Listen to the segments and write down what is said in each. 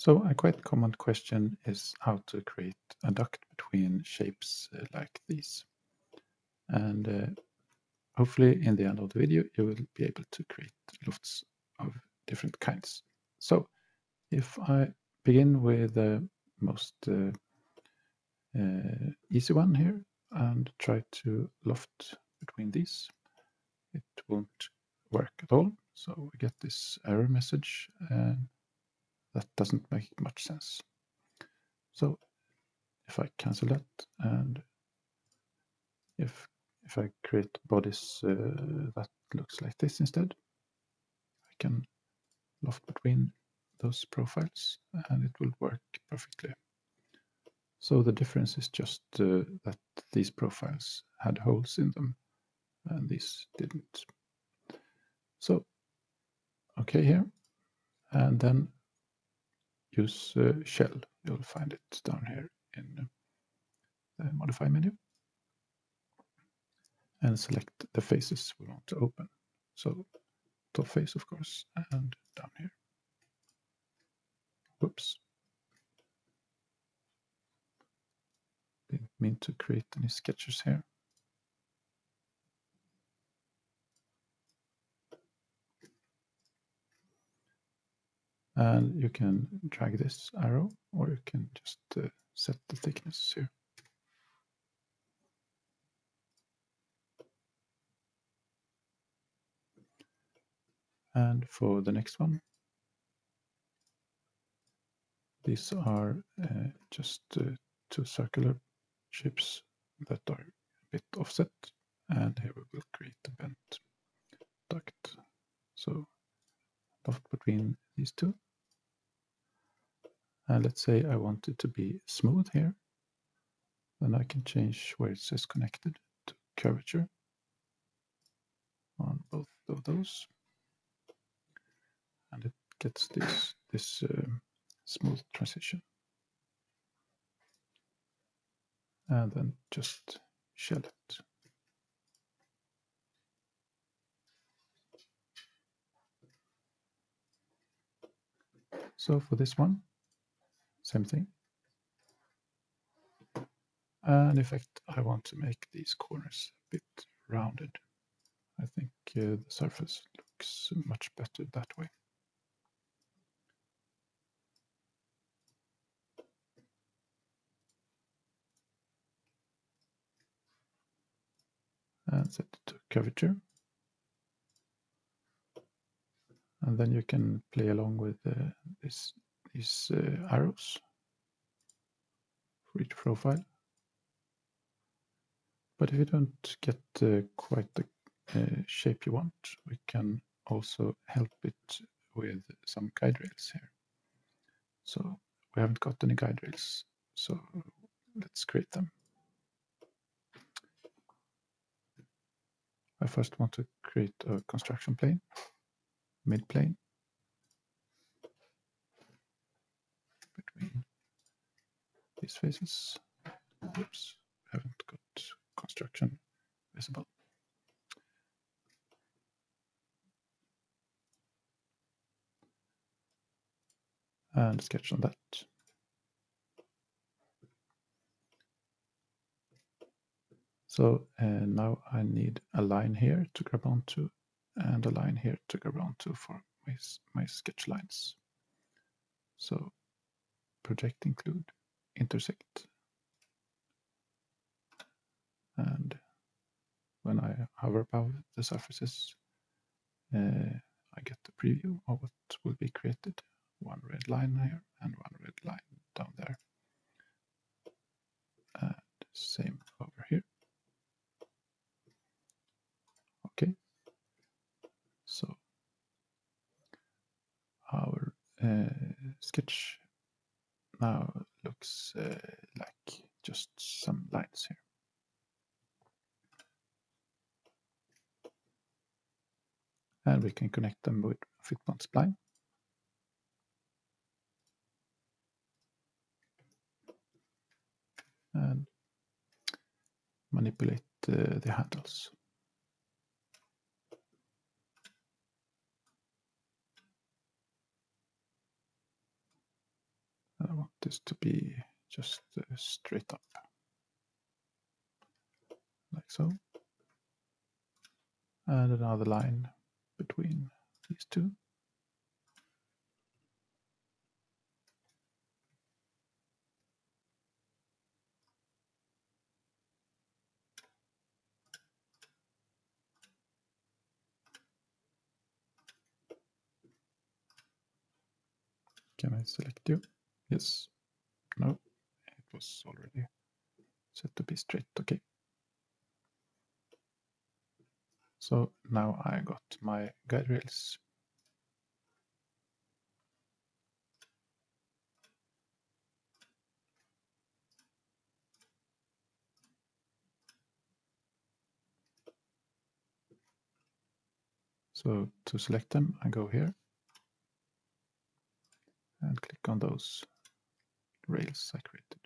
So a quite common question is how to create a duct between shapes uh, like these. And uh, hopefully in the end of the video, you will be able to create lofts of different kinds. So if I begin with the most uh, uh, easy one here and try to loft between these, it won't work at all. So we get this error message and that doesn't make much sense. So if I cancel that and if if I create bodies uh, that looks like this instead, I can loft between those profiles and it will work perfectly. So the difference is just uh, that these profiles had holes in them and these didn't. So, okay here. And then use uh, shell. You'll find it down here in the modify menu. And select the faces we want to open. So top face, of course, and down here. Whoops. Didn't mean to create any sketches here. And you can drag this arrow or you can just uh, set the thickness here. And for the next one, these are uh, just uh, two circular chips that are a bit offset. And here we will create a bent duct. So loft between these two. And let's say I want it to be smooth here. Then I can change where it says connected to curvature on both of those. And it gets this, this um, smooth transition. And then just shell it. So for this one, same thing. And in fact, I want to make these corners a bit rounded. I think uh, the surface looks much better that way. And set it to curvature. And then you can play along with uh, this these uh, arrows for each profile. But if you don't get uh, quite the uh, shape you want, we can also help it with some guide rails here. So we haven't got any guide rails, so let's create them. I first want to create a construction plane, mid plane, these faces. Oops, haven't got construction visible. And sketch on that. So uh, now I need a line here to grab onto and a line here to grab onto for my, my sketch lines. So project include intersect. And when I hover above the surfaces uh, I get the preview of what will be created. One red line here and one red line down there. And same over here. Okay. So our uh, sketch now looks uh, like just some lines here. And we can connect them with fit point spline. And manipulate uh, the handles. This to be just uh, straight up, like so. And another line between these two. Can I select you? Yes. No, it was already set to be straight. Okay. So now I got my guide rails. So to select them, I go here and click on those rails I created.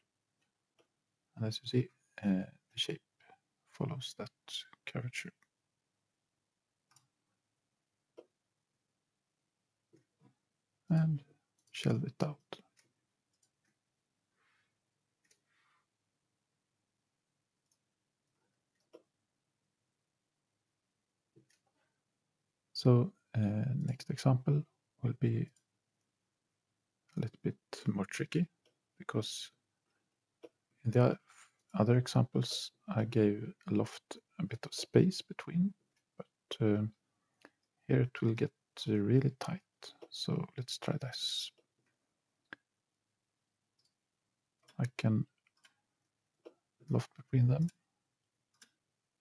And as you see, uh, the shape follows that curvature. And shell it out. So uh, next example will be a little bit more tricky because in the other examples I gave a loft a bit of space between, but uh, here it will get really tight. So let's try this. I can loft between them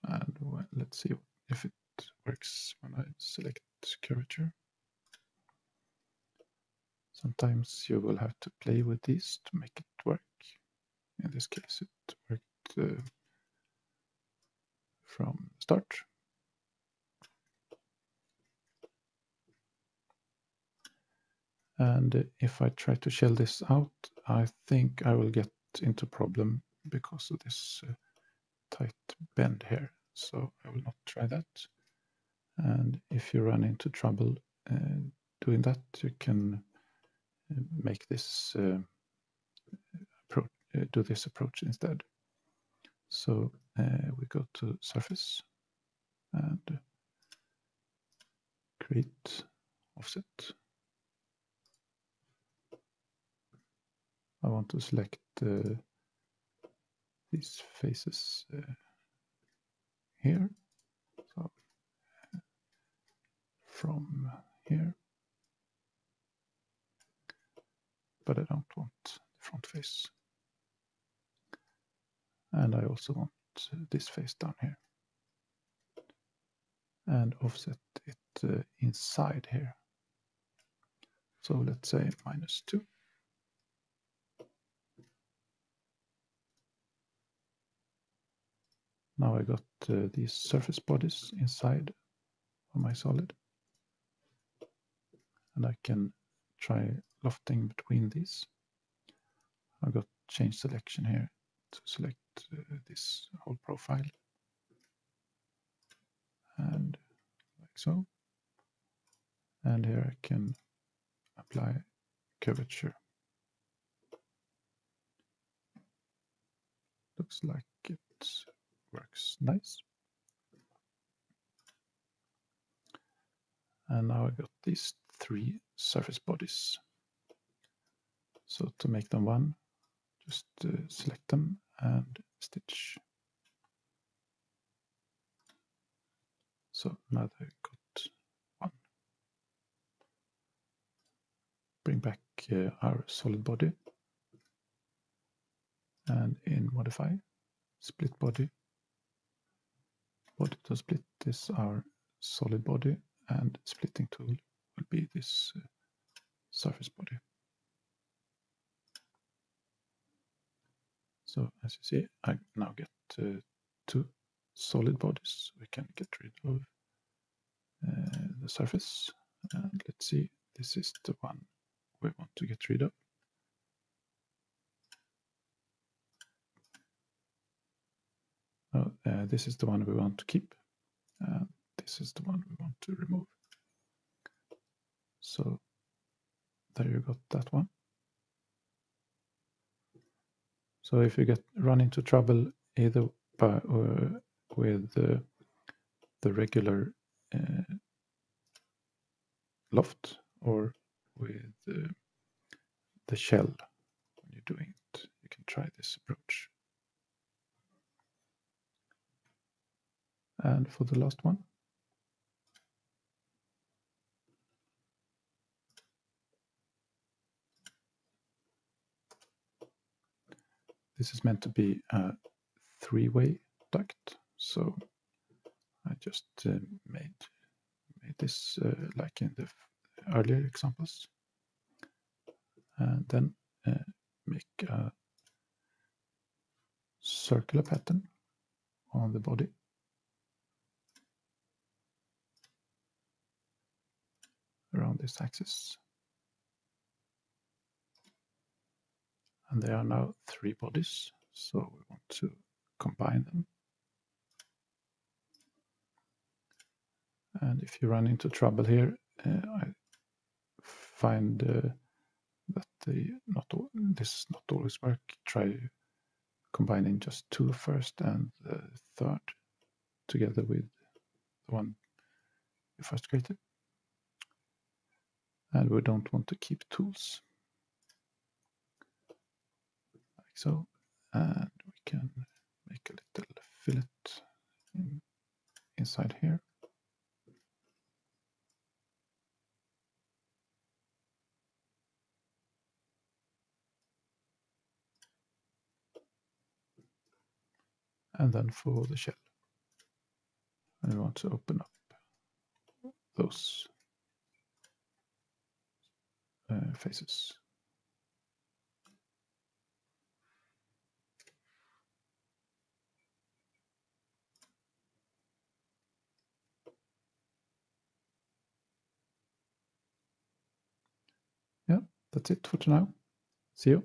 and let's see if it works when I select curvature. Sometimes you will have to play with these to make it work. In this case, it worked uh, from start. And if I try to shell this out, I think I will get into problem because of this uh, tight bend here. So I will not try that. And if you run into trouble uh, doing that, you can make this uh, uh, do this approach instead. So uh, we go to surface and create offset. I want to select uh, these faces uh, here. So from here but I don't want the front face. And I also want this face down here. And offset it uh, inside here. So let's say minus 2. Now I got uh, these surface bodies inside of my solid. And I can try lofting between these. I've got change selection here to select uh, this whole profile. And like so. And here I can apply curvature. Looks like it works nice. And now I got these three surface bodies. So to make them one, just uh, select them and stitch. So now they got one. Bring back uh, our solid body. And in modify, split body. Body to split is our solid body and splitting tool will be this uh, surface body. So as you see, I now get uh, two solid bodies. We can get rid of uh, the surface. And let's see, this is the one we want to get rid of. Oh, uh, this is the one we want to keep. This is the one we want to remove. So there you got that one. So if you get run into trouble either by with uh, the regular uh, loft or with uh, the shell when you're doing it, you can try this approach. And for the last one, This is meant to be a three-way duct, so I just uh, made made this uh, like in the earlier examples, and then uh, make a circular pattern on the body. around this axis. And there are now three bodies so we want to combine them. And if you run into trouble here uh, I find uh, that the not this not always work. Try combining just two first and the third together with the one you first created. And we don't want to keep tools like so. And we can make a little fillet in, inside here. And then for the shell, we want to open up those uh, faces. That's it for now. See you.